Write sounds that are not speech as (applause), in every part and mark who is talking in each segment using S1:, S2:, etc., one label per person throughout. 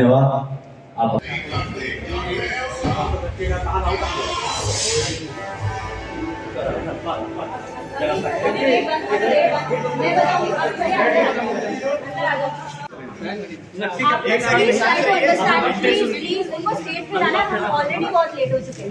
S1: धन्यवाद। आप
S2: please please उनको स्टेट पे लाना ऑलरेडी बहुत लेट हो चुके हैं।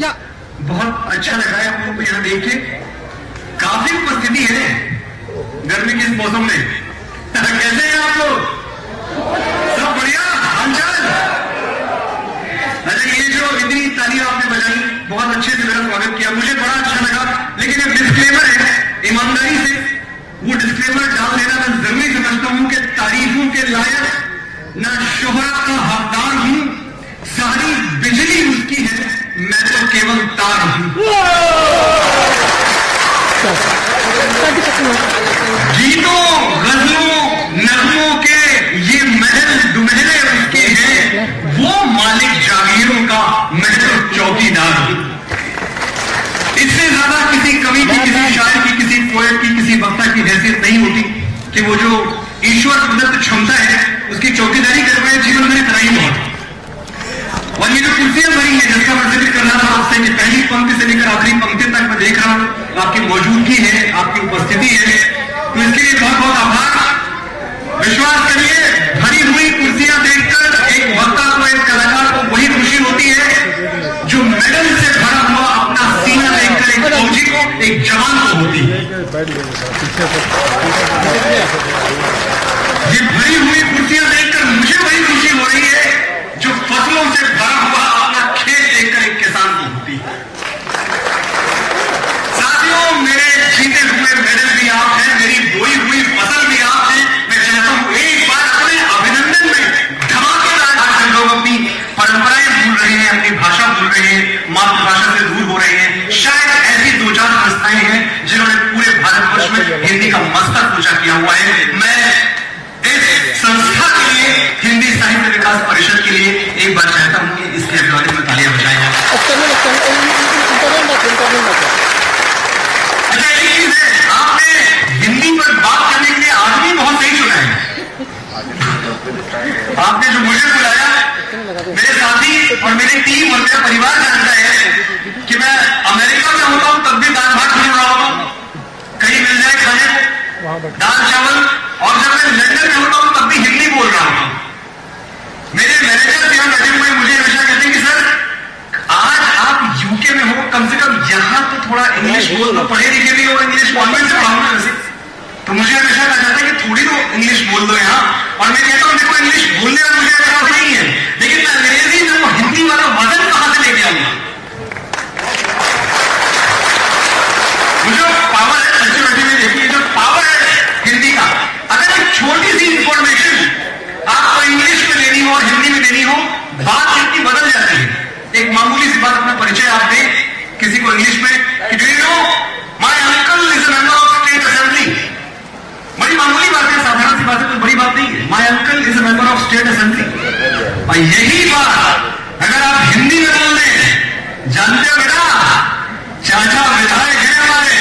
S3: बहुत अच्छा लगा है हम लोग को यहाँ देख के। काफ़ी उपस्थिति है गर्मी के मौसम में। (laughs) कैसे हैं आप लोग? सब बढ़िया? हालचाल अच्छा ये जो इतनी तालियाँ आपने बजाई, बहुत अच्छे से मेरा स्वागत किया। मुझे बड़ा अच्छा लगा। लेकिन एक डिस्क्लेमर है, ईमानदारी से। वो डिस्क्लेमर डाल देना मैं ज़रूरी समझता हूँ कि तारीफों के लायक ना शोहरत का हकदार हूँ, सारी बिजली उसकी है। मैं तो केवल तार हूँ। गीतों, गजलों, नगमों के ये महल दुमहले उसके हैं। वो मालिक जागीरों का मैं तो चौकीदार हूँ। इससे ज़्यादा किसी कवि की, किसी शायर की, किसी पोएट की, किसी वक्ता की हैसियत नहीं होती कि वो जो ईश्वर प्रदत्त क्षमता है, उसकी चौकीदारी कर पाए, जीवन में इतना ही। बहुत और ये जो कुर्सियाँ भरी हैं हुआ है। मैं इस संस्था के लिए, हिंदी साहित्य विकास परिषद के लिए एक बार चाहता हूँ कि इसके अभिवादन में तालियाँ बजाएँ अच्छा एक चीज़ है, आपने हिंदी पर बात करने के लिए आदमी बहुत सही चुना है। आपने जो मुझे बुलाया, मेरे साथी और मेरी टीम और मेरा परिवार जानता है कि मैं अमेरिका में होता हूँ तब भी दाल भात खा रहा होता हूँ कहीं मिल जाए खाने को दाल चावल और जब मैं लंदन में होता हूँ तब भी हिंदी बोल रहा हूँ। मेरे मैनेजर यहाँ बैठे हुए मुझे हमेशा कहते हैं कि सर आज आप यूके में हो कम से कम यहाँ तो थोड़ा इंग्लिश बोल दो पढ़े लिखे भी हो इंग्लिश कॉन्वेंट से पढ़ाऊँगा वैसे तो मुझे हमेशा कहा जाता है कि थोड़ी तो इंग्लिश बोल दो यहाँ। और मैं कहता हूँ देखो इंग्लिश बोलने का मुझे एतराज़ नहीं है। लेकिन मैं अंग्रेज़ी में वो हिंदी वाला वज़न कहाँ से लेके आऊँगा? छोटी सी इंफॉर्मेशन आपको इंग्लिश में लेनी हो और हिंदी में देनी हो, बात इतनी बदल जाती है। एक मामूली सी बात अपना परिचय आप दें, किसी को इंग्लिश में कि no my uncle is member of state assembly बड़ी मामूली बात है, साधारण सी बात है, कोई बड़ी बात नहीं है। My uncle is a member of state assembly और यही बात अगर आप हिंदी में बोल दें जानते हो बेटा चाचा विधायक है हमारे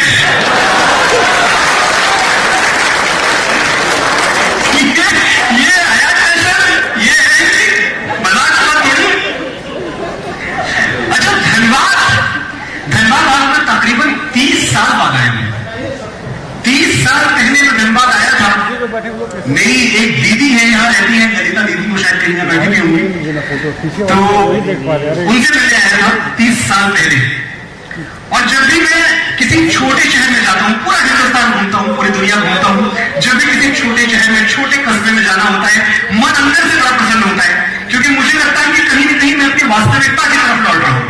S3: ये ये आया कैसे ये है मज़ाक मत करो अच्छा धनबाद धनबाद आज मैं तकरीबन तीस साल बाद आया हूँ तीस साल पहले मैं धनबाद आया था मेरी एक दीदी है यहाँ रहती है ललिता दीदी भी होंगी तो उनसे मिलने आया था तीस साल पहले। और जब भी मैं किसी छोटे शहर में जाता हूँ, पूरा हिंदुस्तान घूमता हूँ, पूरी दुनिया घूमता हूँ, जब भी किसी छोटे शहर में, छोटे कस्बे में जाना होता है, मन अंदर से बड़ा प्रसन्न होता है, क्योंकि मुझे लगता है कि कहीं ना कहीं मैं अपनी वास्तविकता की तरफ़ लौट रहा हूँ।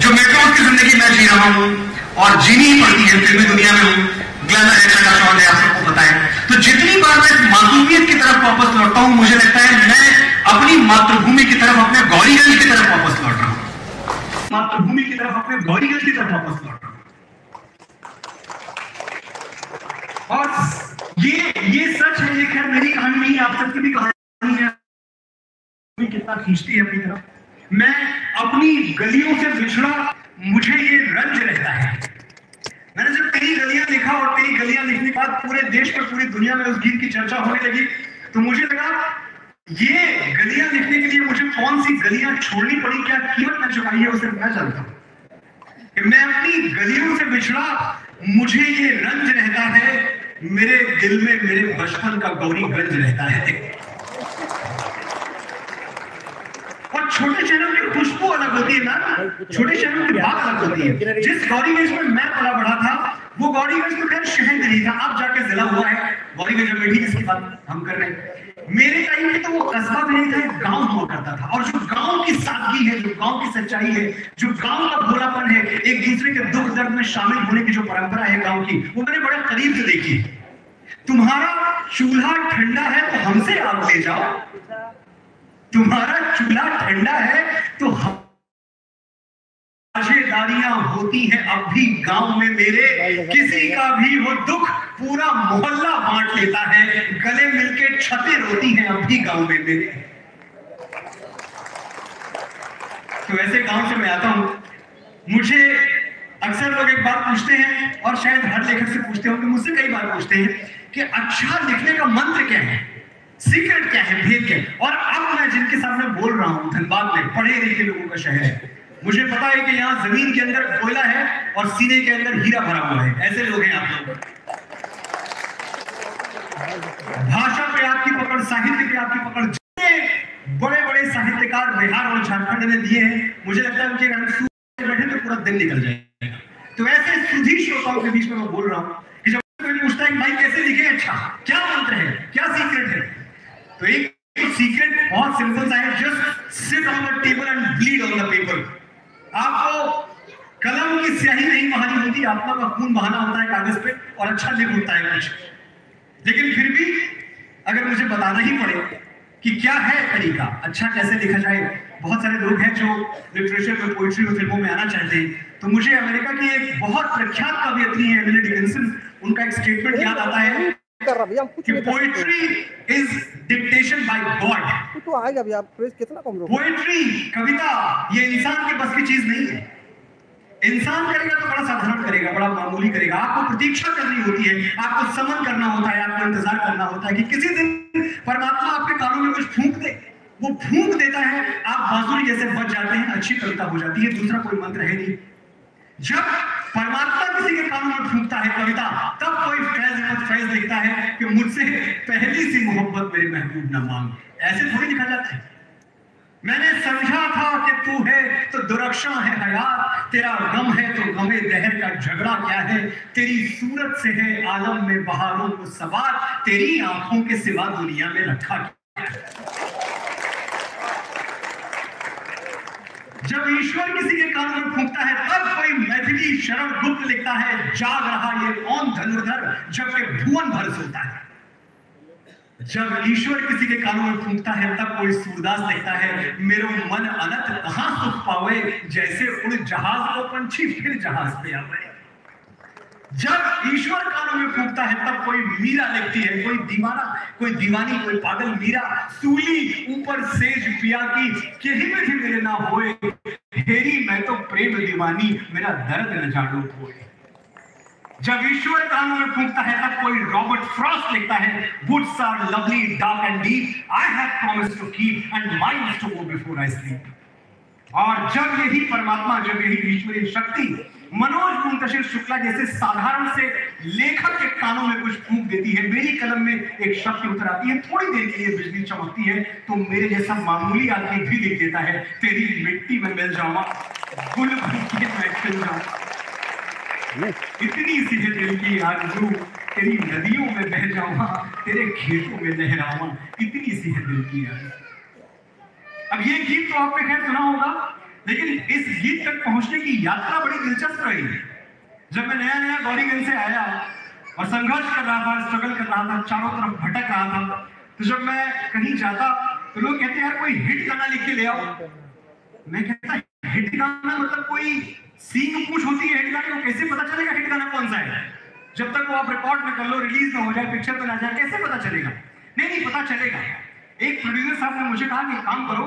S3: जो मेट्रो की ज़िंदगी मैं जी रहा हूँ, और जीनी ही पड़ती है फिल्मी दुनिया में हूँ। ग्लैमर पता तो जितनी बार मैं मासूमियत की तरफ़ वापस लौटता हूँ, मुझे लगता है मैं अपनी मातृभूमि की तरफ़, अपने गौरीगंज की तरफ़ वापस लौट रहा हूँ। मातृभूमि की तरफ़, अपने गौरीगंज की तरफ़ वापस लौट रहा हूँ। और ये ये सच है, ये खैर मेरी कहानी नहीं आप सबकी भी कहानी है। कितना खींचती है अपनी तरफ़। मैं अपनी गलियों से बिछड़ा, मुझे ये रंज रहता है मैंने जब तेरी गलियाँ लिखा और तेरी गलियाँ लिखने के बाद पूरे देश में पूरी दुनिया में उस गीत की चर्चा होने लगी। तो मुझे लगा, ये गलियाँ लिखने के लिए मुझे कौन सी गलियाँ छोड़नी पड़ी? क्या कीमत मैं चुकाई है उसे? मैं जानता हूँ मैं अपनी गलियों से बिछड़ा, मुझे ये रंज रहता है। मेरे दिल में, मेरे बचपन का गौरी गौरीगंज रहता है। और छोटे शहरों की खुशबू अलग होती है ना? छोटे शहरों की बात अलग होती है। जिस गौरीगंज में मैं पला बढ़ा था वो गौरीगंज तो खैर शहर नहीं था, अब जाके जिला हुआ है। गौरीगंज बैठी जिसकी बात हम कर रहे हैं। मेरे टाइम में तो वो कस्बा भी नहीं था गाँव हुआ करता था। और जो गाँव की सादगी है, जो गाँव की सच्चाई है, जो गाँव का भोलापन है, एक दूसरे के दुख दर्द में शामिल होने की जो परंपरा है गाँव की, वो मैंने बड़े करीब से देखी तुम्हारा चूल्हा ठंडा है तो हमसे आग ले जाओ। तुम्हारा चूल्हा ठंडा है तो साझेदारियाँ होती हैं, अब भी गाँव में मेरे। किसी का भी हो दुख पूरा मोहल्ला बांट लेता है। गले मिलके छतें रोती हैं, अब भी गाँव में मेरे। तो ऐसे गाँव से मैं आता हूँ। मुझे अक्सर लोग एक बात पूछते हैं, और शायद हर लेखक से पूछते होंगे, मुझसे कई बार पूछते हैं कि अच्छा लिखने का मंत्र क्या है? सीक्रेट क्या है? भेद क्या है? और अब मैं जिनके सामने बोल रहा हूँ, धनबाद में, पढ़े लिखे लोगों का शहर है। मुझे पता है कि यहाँ ज़मीन के अंदर कोयला है और सीने के अंदर हीरा भरा हुआ है। ऐसे लोग हैं आप लोग। भाषा पे आपकी पकड़, साहित्य पे आपकी पकड़। जितने बड़े बड़े साहित्यकार बिहार और झारखंड ने दिए हैं, मुझे लगता है उनके अगर बैठे तो पूरा दिन निकल जाएगा। तो ऐसे सुधी श्रोताओं के बीच में मैं बोल रहा हूँ कि जब कोई पूछता है भाई कैसे लिखे अच्छा क्या मंत्र है, क्या सीक्रेट है? तो एक तो सीक्रेट बहुत सिंपल सा है just sit on the table and bleed on the paper आपको कलम की स्याही नहीं बहानी होती आपका खून बहाना होता है कागज़ पे और अच्छा लिख होता है कुछ। लेकिन फिर भी अगर मुझे बताना ही पड़े कि क्या है तरीका अच्छा कैसे लिखा जाए, बहुत सारे लोग हैं जो लिटरेचर में पोइट्री और फ़िल्मों में आना चाहते हैं। तो मुझे अमेरिका की एक बहुत प्रख्यात कवियत्री है उनका एक स्टेटमेंट याद आता है।
S4: कर रहा भैया हम कुछ नहीं
S3: poetry is dictation by God
S4: तू तो आएगा भैया प्रेस कितना कम लोग?
S3: पोएट्री कविता ये इंसान के बस की चीज़ नहीं है। इंसान करेगा तो बड़ा साधारण करेगा बड़ा मामूली करेगा। आपको प्रतीक्षा करनी होती है आपको समन करना होता है आपको इंतज़ार करना होता है कि किसी दिन परमात्मा आपके कानों में कुछ फूंक दे। वो फूंक देता है आप बांसुरी जैसे बच जाते हैं अच्छी कविता हो जाती है दूसरा कोई मंत्र है नहीं। जब परमात्मा किसी के कानों में फूंकता है कविता, तब कोई फैज अहमद फैज लिखता है कि मुझसे पहली सी मोहब्बत मेरे महबूब ना मांग। ऐसे थोड़ी लिखा जाता है। मैंने समझा था कि तू है तो दुरक्षा है हयात, तेरा गम है तो गमे दहर का झगड़ा क्या है? तेरी सूरत से है आलम में बहारों को सवार, तेरी आँखों के सिवा दुनिया में रखा क्या है? जब ईश्वर किसी के कान में फूकता है, तब कोई मैथिली शरण गुप्त लिखता है, जाग रहा ये कौन धनुर्धर, जबकि भुवन भर सोता है। जब ईश्वर किसी के कानों में फूंकता है, तब कोई सूरदास लिखता है, मेरो मन अनंत कहाँ सुख पावे, जैसे उड़ जहाज़ को पंछी फिर जहाज़ पे आवे जब ईश्वर कानों में फूकता है, तब कोई मीरा लिखती है, कोई दीवाना, कोई दीवानी, कोई पागल मीरा, सूली, ऊपर सेज, पिया की, केही में भी मेरे ना होए। हेरी, मैं तो प्रेम दीवानी, मेरा दर्द न जानो कोई जब ईश्वर कानों में फूकता है, तब कोई रॉबर्ट फ्रॉस्ट लिखता है woods are lovely dark and deep I have promise to keep and mind to go before I sleep और जब यही परमात्मा, जब यही ईश्वरीय शक्ति मनोज मुंतशिर शुक्ला जैसे साधारण से लेखक के कानों में कुछ फूंक देती है। मेरी कलम में एक शक्ति उतर आती है। थोड़ी देर के लिए बिजली चमकती है तो मेरे जैसा मामूली आदमी भी लिख देता है, तेरी मिट्टी में मिल जाऊँगा, गुल इतनी सी है दिल की आरज़ू तेरी नदियों में बह जाऊँगा, तेरे खेतों में लहराऊँगा इतनी सी है दिल की आरज़ू अब ये गीत तो आपने खैर सुना होगा। लेकिन इस गीत तक पहुँचने की यात्रा बड़ी दिलचस्प रही। है जब मैं नया नया गौरीगंज से आया और संघर्ष कर रहा था स्ट्रगल कर रहा था, चारों तरफ़ भटक रहा था तो जब मैं कहीं जाता तो लोग कहते यार, कोई हिट गाना लिख के ले आओ। मैं कहता हिट गाना मतलब कोई सीन पूछ होती है हिट गाने को, कैसे पता चलेगा हिट गाना कौन सा है? जब तक वो आप रिकॉर्ड में कर लो रिलीज़ में हो जाए पिक्चर पे ना जाए, कैसे पता चलेगा? नहीं नहीं, पता चलेगा। एक प्रोड्यूसर साहब ने मुझे कहा कि, काम करो,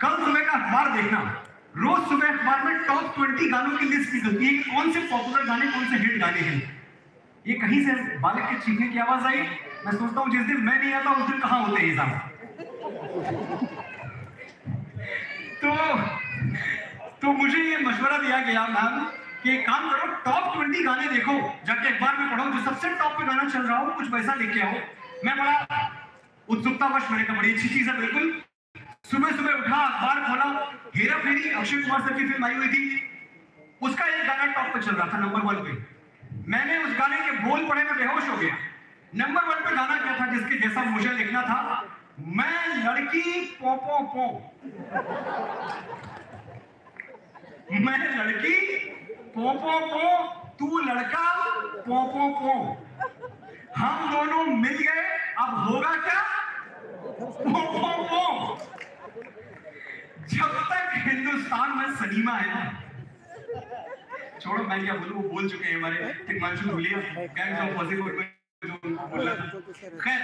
S3: कल सुबह का अखबार देखना। रोज सुबह अखबार में टॉप ट्वेंटी गानों की लिस्ट निकलती है कौन से पॉपुलर गाने, कौन से हिट गाने हैं। ये कहीं से बालक के चीखने की आवाज़ आई? मैं सोचता हूँ जिस दिन मैं नहीं आता, उस दिन कहाँ होते हैं साहब तो तो मुझे ये मशवरा दिया गया मैम कि एक काम करो टॉप ट्वेंटी गाने देखो, जाके अखबार में पढ़ो, जो सबसे टॉप पे गाना चल रहा हो, कुछ वैसा लेके आओ। मैं बड़ा उत्सुकतावश मैंने कहा बड़ी अच्छी चीज़ है, बिल्कुल। सुबह सुबह उठा, अखबार खोला हेरा फेरी, अक्षय कुमार सर की फ़िल्म आई हुई थी। उसका एक गाना टॉप पे चल रहा था, नंबर वन पे। मैंने उस गाने के बोल पढ़े में बेहोश हो गया। नंबर वन पे गाना क्या था जिसके जैसा मुझे लिखना था? मैं लड़की पो पो मैं लड़की पो पो तू लड़का पो पो हम दोनों मिल गए, अब होगा क्या? पो पो पो जब तक हिंदुस्तान है। ना छोड़ो, मैं क्या बोलूँ? वो बोल चुके हैं हमारे तिग्मांशु धुलिया गैंग्स ऑफ़ वासेपुर में जो उनको बोला था। खैर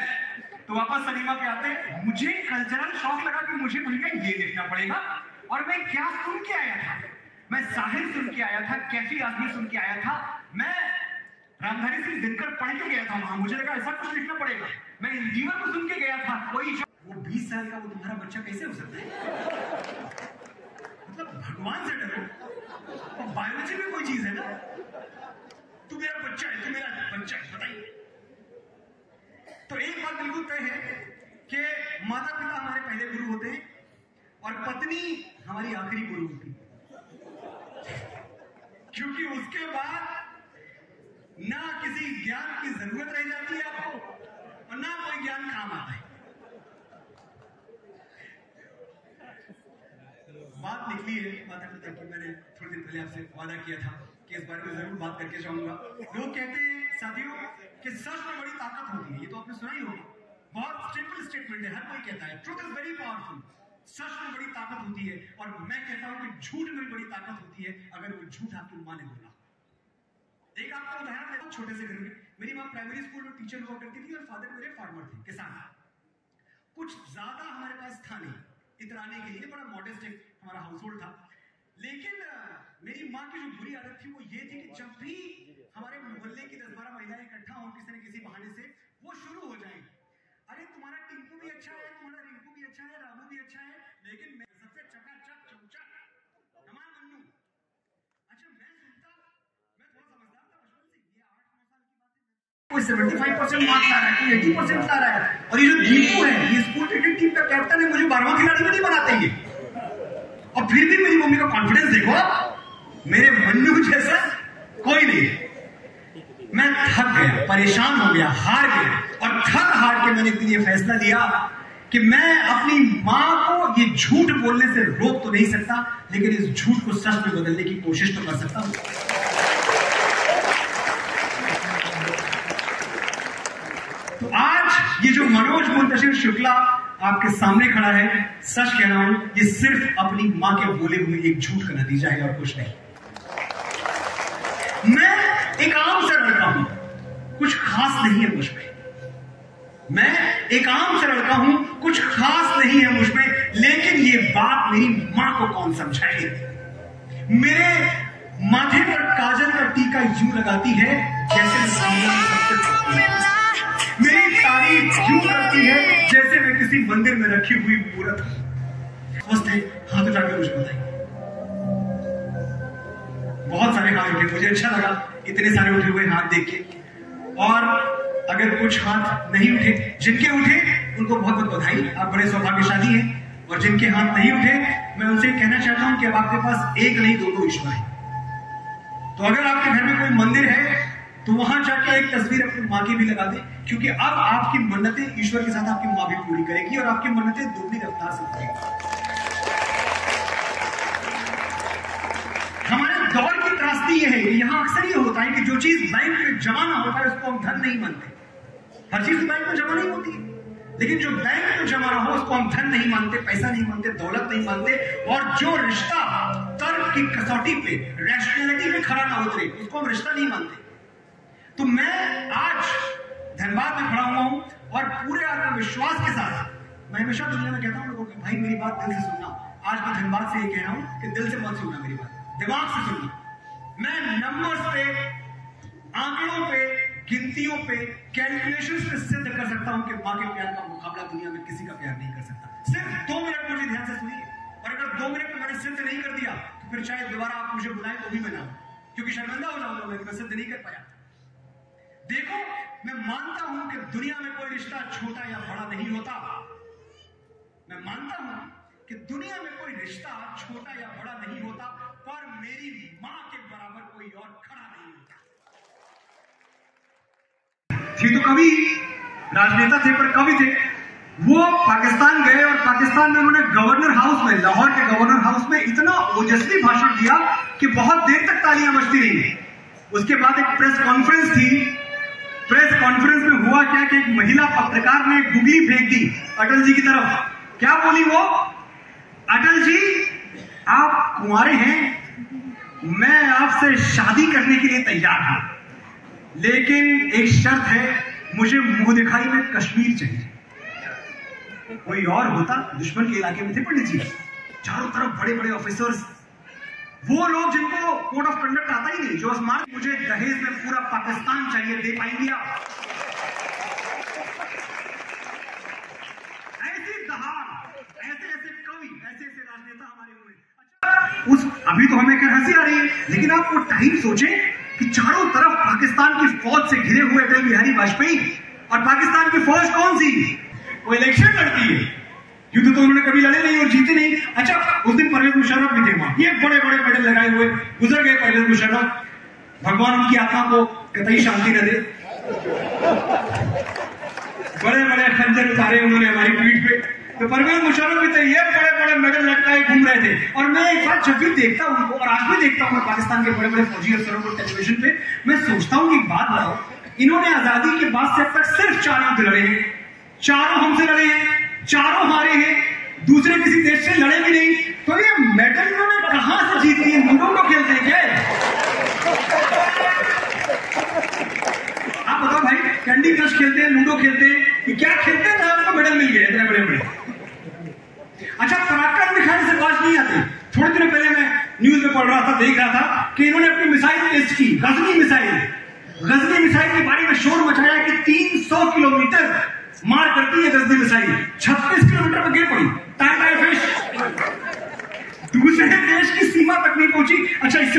S3: तो वापस सनीमा पे आते हैं। मुझे कल्चरल शौक लगा कि मुझे खुलकर ये लिखना पड़ेगा। और मैं क्या सुन के आया था? मैं साहिर सुन के आया था, कैफी आदमी सुन के आया था। मैं रामधारी सिंह दिनकर पढ़ के गया था वहाँ। मुझे लगा ऐसा कुछ लिखना पड़ेगा। मैं इंजीवर को सुन के गया था। कोई वो 20 साल का वो तुम्हारा बच्चा कैसे हो सकता है? मतलब भगवान से डरो बायोलॉजी में कोई चीज़ है ना? तू मेरा बच्चा है, तू मेरा बच्चा है, बताइए। तो एक बात बिल्कुल तय है कि माता पिता हमारे पहले गुरु होते हैं और पत्नी हमारी आखिरी गुरु होती क्योंकि उसके बाद ना किसी ज्ञान की ज़रूरत रह जाती है आपको और ना कोई ज्ञान काम आता है बात निकली है माता पिता की मैंने थोड़ी देर पहले आपसे वादा किया था कि इस बारे में ज़रूर बात करके जाऊँगा। लोग कहते हैं, साथियों, कि सच में बड़ी ताकत होती है, ये तो आपने सुना ही होगा। बहुत सिंपल स्टेटमेंट है, हर कोई कहता है ट्रूथ इज़ वेरी पावरफुल सच में बड़ी ताकत होती है, और मैं कहता हूँ कि झूठ में बड़ी ताकत होती है, अगर वो झूठ आपकी माँ ने। बोला एक आपको उदाहरण देता हूँ, छोटे से घर में। मेरी माँ प्राइमरी स्कूल में टीचर हुआ करती थी और फादर मेरे फार्मर थे, किसान। कुछ ज़्यादा हमारे पास था नहीं। इतराने के लिए। बड़ा मॉडेस्ट एक हमारा हाउस होल्ड था। लेकिन मेरी माँ की जो बुरी आदत थी, वो ये थी कि जब भी हमारे मोहल्ले की दस बारह महिलाएँ इकट्ठा हो किसी न किसी बहाने से, वो शुरू हो जाएँगी अरे, तुम्हारा टिंकू भी अच्छा है, तुम्हारा रिंकू भी अच्छा है, रामू भी अच्छा है, लेकिन मैं सबसे चकाचक चौचक हमारा मन्नू अच्छा मैं सुनता मैं थोड़ा समझदार था बचपन से ये आठ नौ साल की बात है कॉन्फिडेंस देखो, मेरे जैसा कोई नहीं मैं थक गया, परेशान हो गया, हार गया। और थक हार के मैंने एक दिन ये फैसला लिया कि मैं अपनी माँ को ये झूठ बोलने से रोक तो नहीं सकता, लेकिन इस झूठ को सच में बदलने की कोशिश तो कर सकता हूँ। तो आज ये जो मनोज मुंतशिर शुक्ला आपके सामने खड़ा है, सच कह रहा हूँ, ये सिर्फ़ अपनी माँ के बोले हुए एक झूठ का नतीजा है और कुछ नहीं। मैं एक आम सा लड़का हूँ, कुछ खास नहीं है मुझमें। मैं एक आम सा लड़का हूँ, कुछ खास नहीं है मुझमें, लेकिन ये बात मेरी माँ को कौन समझाएगी? मेरे माथे पर काजल का टीका यूँ लगाती है जैसे मेरी तारीफ़ यूँ करती है, जैसे मैं किसी मंदिर में रखी हुई मूर्त। स्वस्थ है हाथ उठा के मुझे बताइए। बहुत सारे हाथ उठे, मुझे अच्छा लगा, इतने सारे उठे हुए हाथ देख के। और अगर कुछ हाथ नहीं उठे, जिनके उठे, उनको बहुत बहुत बधाई। आप बड़े सौभाग्यशाली हैं, और जिनके हाथ नहीं उठे, मैं उनसे कहना चाहता हूँ कि अब आपके पास एक नहीं, दो दो ईश्वर है। तो अगर आपके घर में कोई मंदिर है तो वहाँ जाके एक तस्वीर अपनी माँ की भी लगा दे, क्योंकि अब आपकी मन्नतें ईश्वर के साथ आपकी माँ भी पूरी करेगी और आपकी मन्नतें दोगुनी रफ्तार से पूरी हमारे दौर की त्रासदी यह है कि यहाँ अक्सर ये होता है कि जो चीज़ बैंक में जमा ना होता है, उसको हम धन नहीं मानते। हर चीज़ बैंक में जमा नहीं होती। है लेकिन जो बैंक में जमा ना हो, उसको हम धन नहीं मानते, पैसा नहीं मानते, दौलत नहीं मानते, और जो रिश्ता तर्क की कसौटी पे रैशनैलिटी पे खड़ा ना उतरे, उसको हम रिश्ता नहीं मानते। तो मैं आज धनबाद में खड़ा हुआ हूँ और पूरे आत्मविश्वास के साथ, मैं हमेशा दुनिया में कहता हूँ लोगों की, भाई, मेरी बात दिल से सुनना। आज मैं धनबाद से ये कह रहा हूँ कि दिल से मत सुनना मेरी बात। दिमाग से सुनना। मैं नंबर्स पे, आंकड़ों पे, गिनतियों पे कैलकुलेशंस पे सिद्ध कर सकता हूँ कि माँ के प्यार का मुकाबला दुनिया में किसी का प्यार नहीं कर सकता। सिर्फ़ दो मिनट मुझे ध्यान से सुनिए। और अगर दो मिनट में मैंने सिद्ध नहीं कर दिया तो फिर शायद दोबारा आप मुझे बुलाएँ तो भी मैं ना क्योंकि शर्मिंदा हो जाऊँगा मैं सिद्ध नहीं कर पाया। देखो, मैं मानता हूँ कि दुनिया में कोई रिश्ता छोटा या बड़ा नहीं होता। मैं मानता हूँ कि दुनिया में कोई रिश्ता छोटा या बड़ा नहीं होता, पर मेरी माँ के बराबर कोई और खड़ा नहीं होता। थी तो कवि, राजनेता थे, पर कवि थे। वो पाकिस्तान गए और पाकिस्तान में उन्होंने गवर्नर हाउस में, लाहौर के गवर्नर हाउस में इतना ओजस्वी भाषण दिया कि बहुत देर तक तालियाँ बजती रही। उसके बाद एक प्रेस कॉन्फ्रेंस थी प्रेस कॉन्फ्रेंस में हुआ क्या कि एक महिला पत्रकार ने गुगली फेंक दी अटल जी की तरफ़? क्या बोली वो? अटल जी, आप कुंवारे हैं। मैं आपसे शादी करने के लिए तैयार हूँ। लेकिन एक शर्त है, मुझे मुँह दिखाई में कश्मीर चाहिए। कोई और होता, दुश्मन के इलाके में थे पंडित जी। चारों तरफ़ बड़े बड़े ऑफिसर्स वो लोग जिनको कोड ऑफ़ कंडक्ट आता ही नहीं, जो मुझे दहेज में पूरा पाकिस्तान चाहिए दे पाएँगे आप। अच्छा, उस अभी तो हमें कर हँसी आ रही है लेकिन आप वो टाइम सोचें कि चारों तरफ़ पाकिस्तान की फौज से घिरे हुए अटल बिहारी वाजपेयी और पाकिस्तान की फौज कौन सी? वो इलेक्शन लड़ती है। युद्ध तो उन्होंने कभी लड़े नहीं और जीते नहीं। अच्छा उस दिन परवेज मुशर्रफ भी थे वहाँ। ये बड़े बड़े मेडल लगाए हुए गुजर गए परवेज मुशर्रफ। भगवान उनकी आत्मा को कतई शांति न दे बड़े बड़े खंजर उतारे उन्होंने हमारी पीठ पे। तो परवेज मुशर्रफ भी थे ये बड़े बड़े मेडल लटकाए घूम रहे थे। और मैं एक बार जब भी देखता हूँ और आज भी देखता हूँ पाकिस्तान के बड़े बड़े फौजी अफसरों को टेलीविज़न पे, मैं सोचता हूँ कि बात बताओ, इन्होंने आज़ादी के बाद से अब तक सिर्फ़ चार युद्ध लड़े हैं। चारों हमसे लड़े हैं, चारों हारे हैं, दूसरे किसी देश से लड़े भी नहीं। तो ये मेडल इन्होंने कहाँ से जीत लिए लूडो को खेलते हैं क्या? आप बताओ भाई कैंडी क्रश खेलते हैं लूडो खेलते हैं क्या खेलते हैं? आपको मेडल मिल गए, इतने बड़े बड़े अच्छा पराक्रम दिखाने से बात नहीं आती। थोड़े दिन पहले मैं न्यूज़ में पढ़ रहा था, देख रहा था कि इन्होंने अपनी मिसाइल टेस्ट की, गजनी मिसाइल गजनी मिसाइल के बारे में शोर मचाया कि 300 किलोमीटर मार करती है गजनी मिसाइल 36 किलोमीटर पर गिर पड़ी। टाइम टाइम फ़िश दूसरे देश की सीमा तक नहीं पहुँची। अच्छा इससे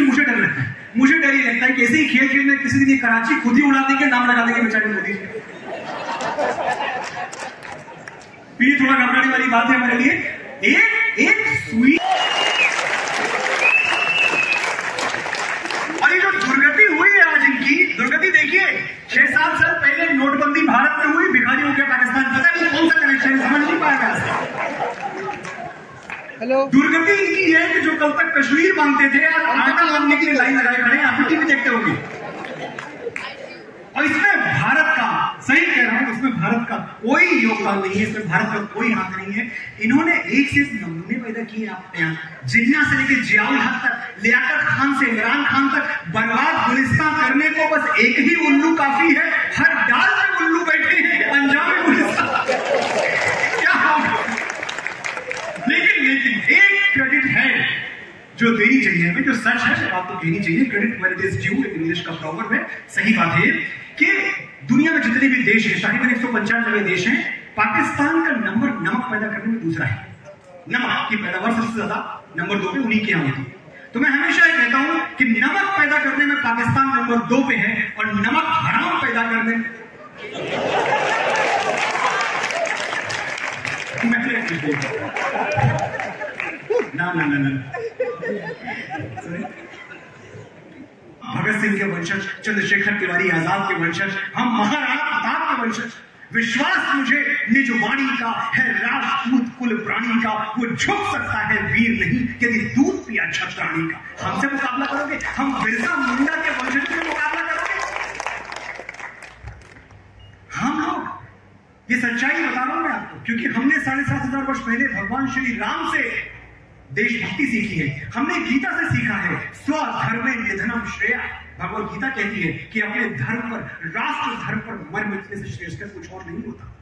S3: है ही लगता है कि ऐसे ही खेल खेल में किसी दिन कराची खुद ही उड़ा देंगे, नाम लगा देंगे बेचारे मोदी तो ये थोड़ा घबराने वाली बात है हमारे लिए। एक एक सुई और ये जो दुर्गति हुई है आज इनकी दुर्गति देखिए छह सात साल पहले नोटबंदी भारत में हुई भिखारी हो गया पाकिस्तान पता नहीं कौन सा कनेक्शन समझ नहीं पाया
S1: हेलो
S3: दुर्गति इनकी है कि जो कल तक कश्मीर मांगते थे आज आटा मांगने के लिए लाइन लगाए खड़े हैं आप टीवी देखते होंगे और इसमें भारत का सही कह रहा हूँ इसमें भारत का कोई योगदान नहीं है इसमें भारत का कोई हाथ नहीं है। इन्होंने एक से एक नमूने पैदा किए आपके यहाँ। जिन्ना से लेकर जियाउल हक तक लियाकत खान से इमरान खान तक बर्बाद गुलिस्तान करने को बस एक ही उल्लू काफ़ी है। हर डाल में उल्लू बैठे हैं अंजाम गुलिस्तान क्या होगा लेकिन लेकिन एक क्रेडिट है, जो देनी चाहिए हमें, जो सच है आपको देनी चाहिए। Credit where it is due English का प्रॉवर्ब है सही बात है कि दुनिया में जितने भी देश हैं तकरीबन एक सौ पंचानवे देश हैं, पाकिस्तान का नंबर नमक पैदा करने में दूसरा है। नमक की पैदावार सबसे ज़्यादा नंबर दो पे, उन्हीं के यहाँ होती है। तो मैं हमेशा ये कहता हूँ कि नमक पैदा करने में पाकिस्तान नंबर दो पे है और नमक हराम पैदा करने में ना ना ना भगत सिंह के वंशज, चंद्रशेखर तिवारी, आज़ाद के वंशज, हम महाराणा प्रताप के वंशज। विश्वास मुझे, निज वाणी का है राजपूत कुल प्राणी का। वो झुक सकता है वीर नहीं, यदि दूध पिया छत्राणी का। हमसे मुकाबला करोगे? हम बिरसा मुंडा के वंशजों से मुकाबला करोगे? हम लोग, ये सच्चाई बता रहा हूँ मैं आपको, क्योंकि हमने साढ़े सात हज़ार वर्ष पहले भगवान श्री राम से देशभक्ति सीखी है। हमने गीता से सीखा है, स्वधर्मे निधनम श्रेया। भगवत गीता कहती है कि अपने धर्म पर, राष्ट्र धर्म पर मर मिटने से श्रेष्ठ कुछ और नहीं होता।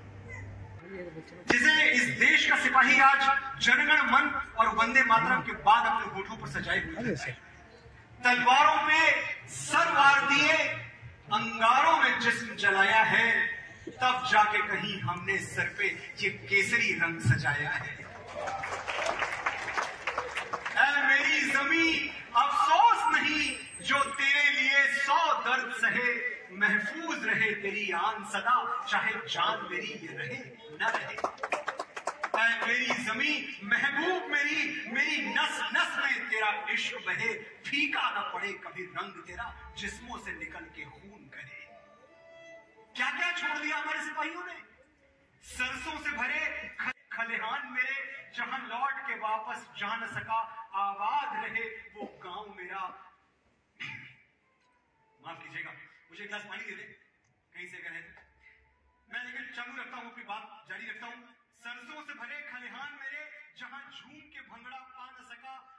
S3: जिसे इस देश का सिपाही आज जनगण मन और वंदे मातरम के बाद अपने होठों पर सजाए हुए तलवारों पे सर वार दिए, अंगारों में जिस्म जलाया है। तब जाके कहीं हमने सर पे ये केसरी रंग सजाया है। जमी अफसोस नहीं जो तेरे लिए सौ दर्द सहे, महफूज रहे तेरी आन सदा। चाहे जान मेरी ये रहे, न रहे। मेरी जमी, महबूब मेरी मेरी नस नस में तेरा इश्क बहे। फीका न पड़े कभी रंग तेरा, जिस्मों से निकल के खून करे। क्या क्या छोड़ दिया हमारे सिपाहियों ने? सरसों से भरे खलिहान मेरे, जहाँ लौट के वापस जा न सका, आबाद रहे वो गाँव मेरा। माफ़ कीजिएगा, मुझे एक गिलास पानी दे दे? कहीं से है तो। मैं लेकिन चालू रखता हूँ अपनी बात, जारी रखता हूँ। सरसों से भरे खलिहान मेरे, जहाँ झूम के भंगड़ा पा न सका